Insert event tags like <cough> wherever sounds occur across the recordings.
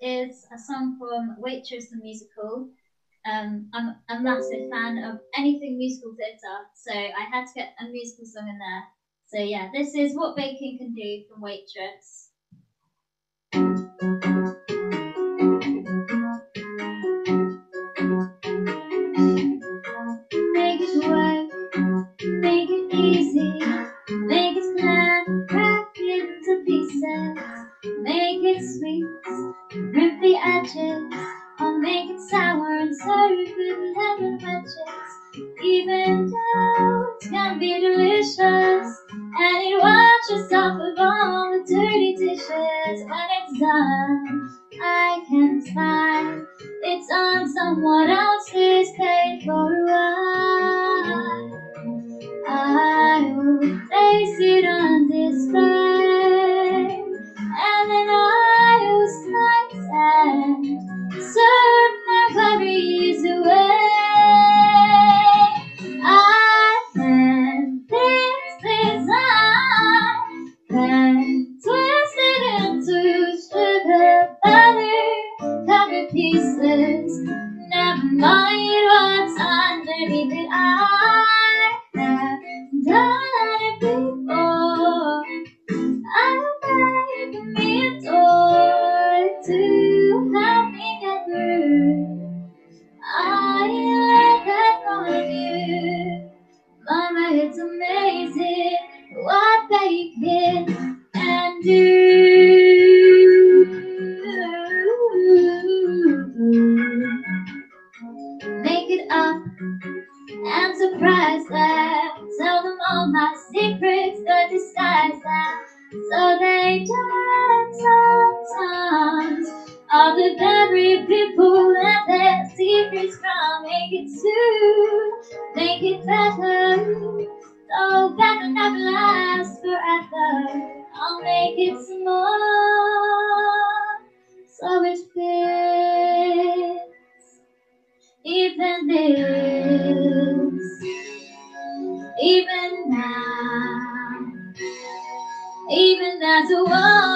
is a song from Waitress the Musical. Um, I'm a massive fan of anything musical theatre, so I had to get a musical song in there. So yeah, this is What Baking Can Do from Waitress. Washes the very people that their secrets from. Make it two, make it better. So better never last forever. I'll make it small so it fits. Even this, even now, even as the walls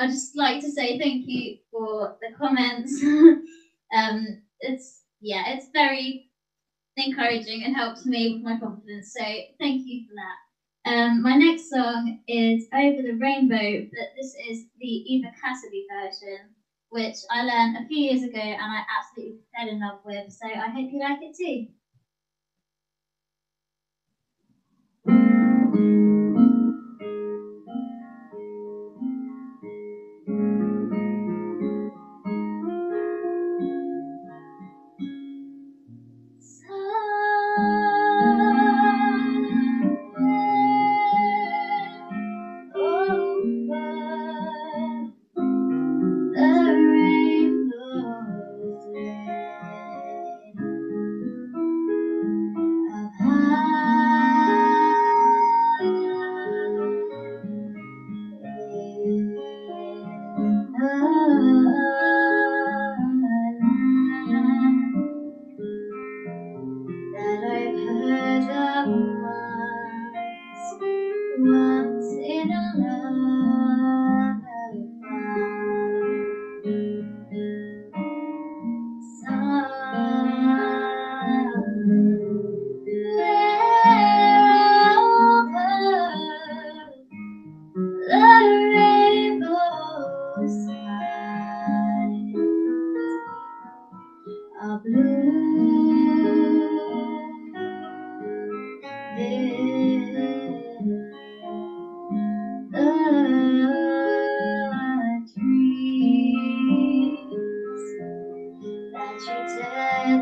I'd just like to say thank you for the comments. <laughs> um, it's yeah, it's very encouraging and helps me with my confidence. So thank you for that. Um, my next song is Over the Rainbow, but this is the Eva Cassidy version, which I learned a few years ago and I absolutely fell in love with. So I hope you like it too.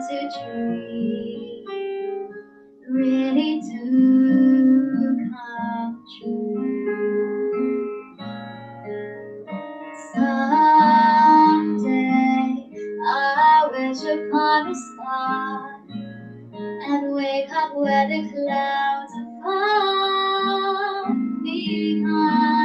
to dream really do come true. Someday I wish upon a star and wake up where the clouds far behind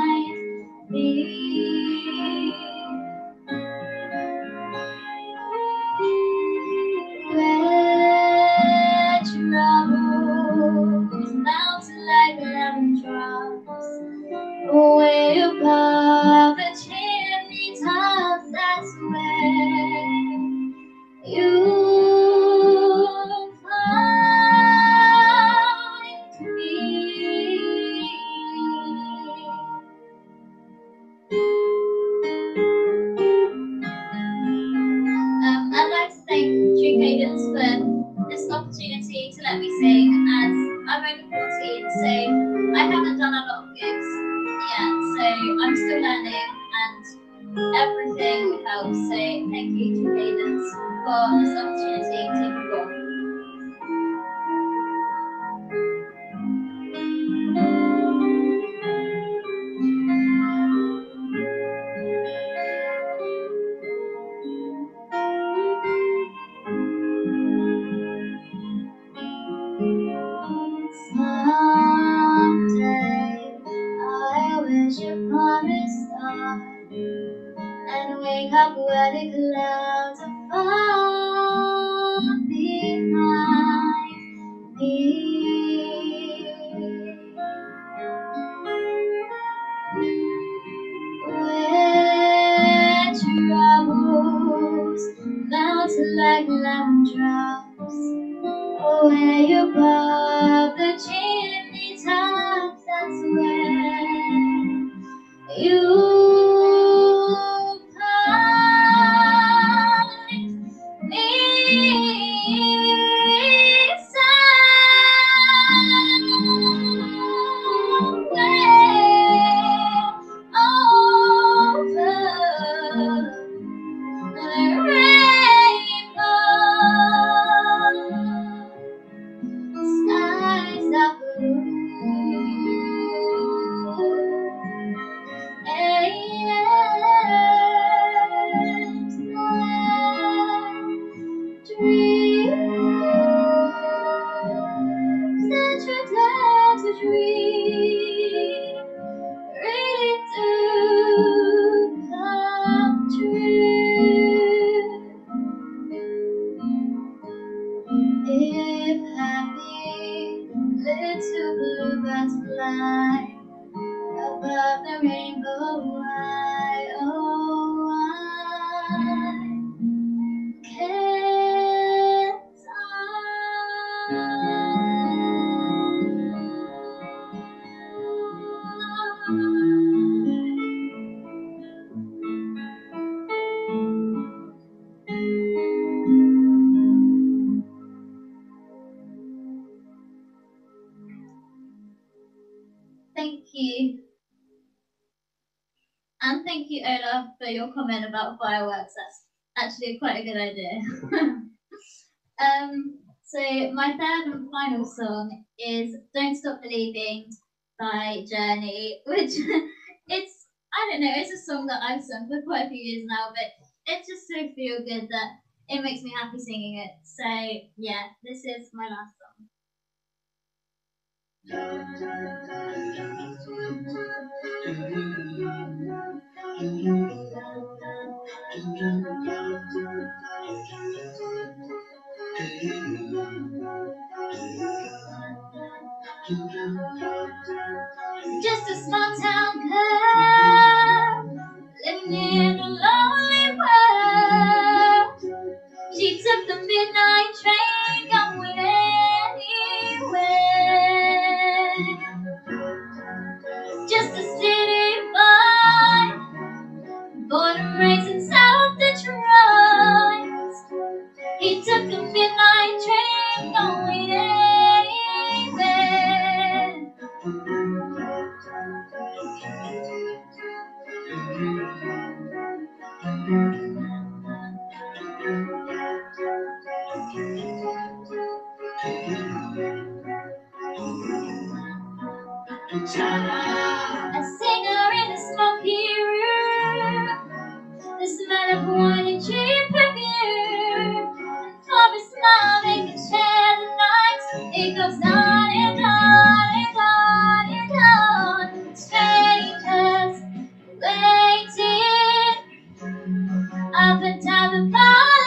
and everything helps. So thank you to Cadence for this opportunity to perform. Someday I wish upon a star and wake up where the clouds are far behind me. Where troubles melt like lemon drops way above the chimney tops. That's where you your comment about fireworks. That's actually quite a good idea. <laughs> um, so my third and final song is Don't Stop Believing by Journey, which <laughs> it's I don't know, it's a song that I've sung for quite a few years now, but it's just so feel good that it makes me happy singing it. So yeah, this is my last song. <laughs> A singer in a smoky room. The smell of wine and cheap perfume, and Chloe's smile making share the night. It goes on and on and on and on. Strangers waiting up and down the bar.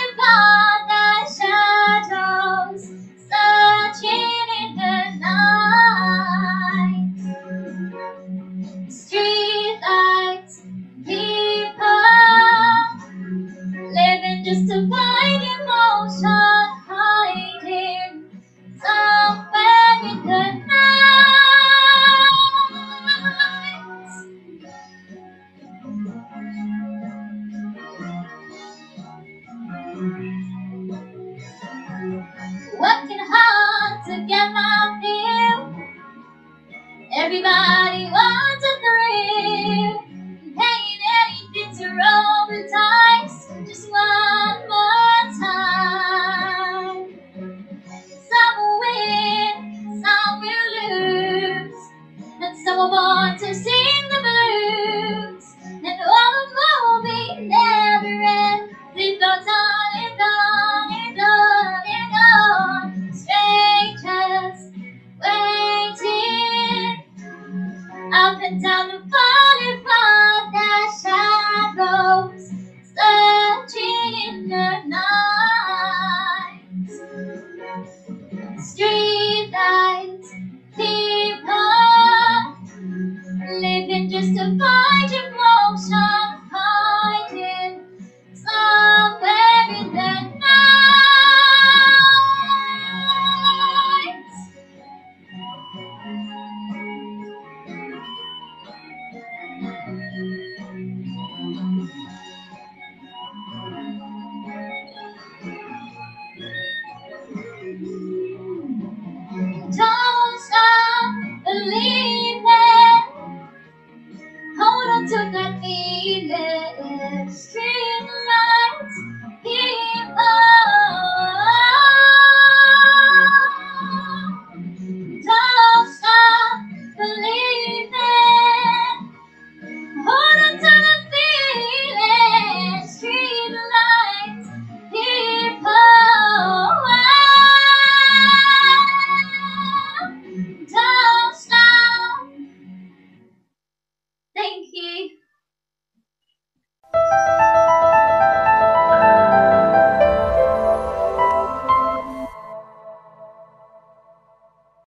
go on to see